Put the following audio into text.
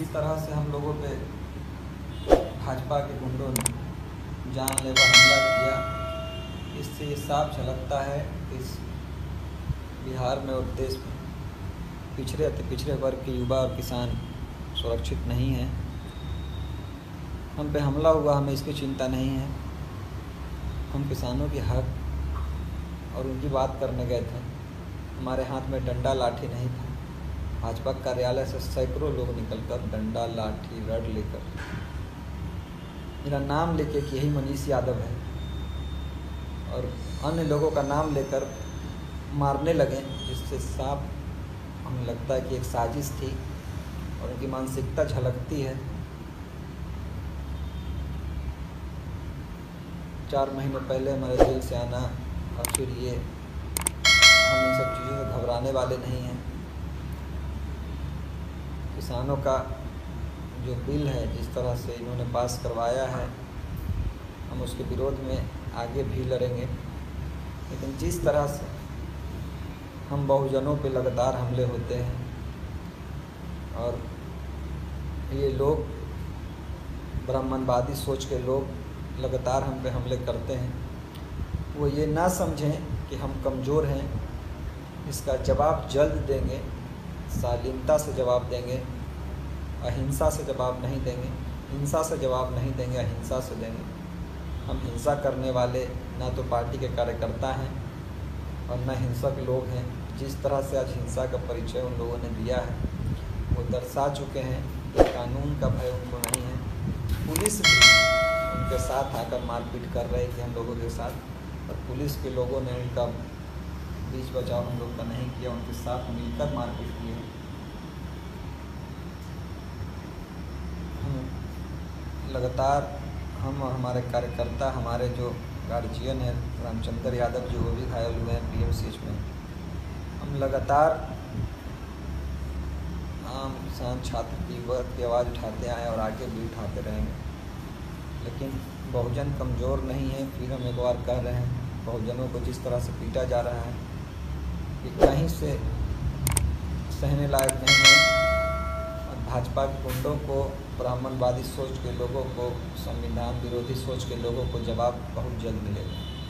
तरह से हम लोगों पे भाजपा के गुंडों ने जानलेवा हमला किया। इससे ये साफ़ झलकता है इस बिहार में और देश में पिछड़े अति पिछड़े वर्ग के युवा और किसान सुरक्षित नहीं हैं। हम पे हमला हुआ हमें इसकी चिंता नहीं है। हम किसानों के हक और उनकी बात करने गए थे। हमारे हाथ में डंडा लाठी नहीं था। भाजपा कार्यालय से सैकड़ों लोग निकलकर डंडा, लाठी, रड लेकर मेरा नाम लेके कि यही मनीष यादव है। और अन्य लोगों का नाम लेकर मारने लगे, जिससे साफ़ हमें लगता है कि एक साजिश थी और उनकी मानसिकता झलकती है। चार महीने पहले हमारे जेल से आना और फिर ये हम इन सब चीज़ों से घबराने वाले नहीं हैं। किसानों का जो बिल है, जिस तरह से इन्होंने पास करवाया है, हम उसके विरोध में आगे भी लड़ेंगे। लेकिन जिस तरह से हम बहुजनों पे लगातार हमले होते हैं, और ये लोग, ब्राह्मणवादी सोच के लोग लगातार हम पे हमले करते हैं, वो ये ना समझें कि हम कमज़ोर हैं। इसका जवाब जल्द देंगे। शालीनता से जवाब देंगे, अहिंसा से जवाब नहीं देंगे, हिंसा से जवाब नहीं देंगे, अहिंसा से देंगे। हम हिंसा करने वाले ना तो पार्टी के कार्यकर्ता हैं और न हिंसक लोग हैं। जिस तरह से आज हिंसा का परिचय उन लोगों ने दिया है, वो दर्शा चुके हैं। कानून का भय उनको नहीं है। पुलिस भी उनके साथ आकर मारपीट कर रही थी हम लोगों के साथ और पुलिस के लोगों ने उनका बीच बचाव हम लोग का नहीं किया, उनके साथ मिलकर मारपीट की है लगातार, हम हमारे कार्यकर्ता, हमारे जो गार्जियन है, रामचंद्र यादव जो, वो भी घायल हुए हैं पीएमसीएच में। हम लगातार, आम किसान छात्र वर्ग की आवाज़ उठाते आए और आगे भी उठाते रहेंगे। लेकिन बहुजन कमज़ोर नहीं है, फिर हम एक बार कह रहे हैं, बहुजनों को जिस तरह से पीटा जा रहा है ये कहीं से सहने लायक नहीं है और भाजपा के गुंडों को, ब्राह्मणवादी सोच के लोगों को, संविधान विरोधी सोच के लोगों को जवाब बहुत जल्द मिलेगा।